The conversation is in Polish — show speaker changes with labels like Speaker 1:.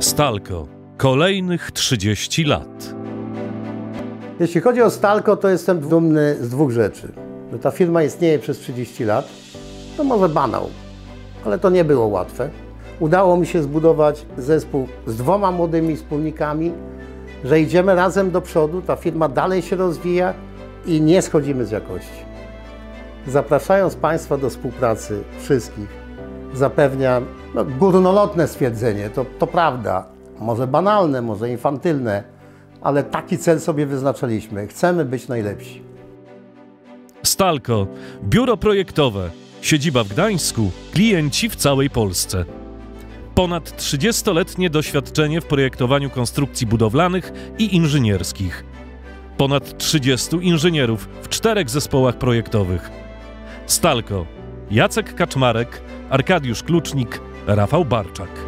Speaker 1: Stalko. Kolejnych 30 lat.
Speaker 2: Jeśli chodzi o Stalko, to jestem dumny z dwóch rzeczy. Że ta firma istnieje przez 30 lat, to może banał, ale to nie było łatwe. Udało mi się zbudować zespół z dwoma młodymi wspólnikami, że idziemy razem do przodu, ta firma dalej się rozwija i nie schodzimy z jakości. Zapraszając Państwa do współpracy wszystkich, zapewniam no, górnolotne stwierdzenie, to, to prawda, może banalne, może infantylne, ale taki cel sobie wyznaczyliśmy. Chcemy być najlepsi.
Speaker 1: Stalko. Biuro projektowe. Siedziba w Gdańsku. Klienci w całej Polsce. Ponad 30-letnie doświadczenie w projektowaniu konstrukcji budowlanych i inżynierskich. Ponad 30 inżynierów w czterech zespołach projektowych. Stalko. Jacek Kaczmarek, Arkadiusz Klucznik, Rafał Barczak.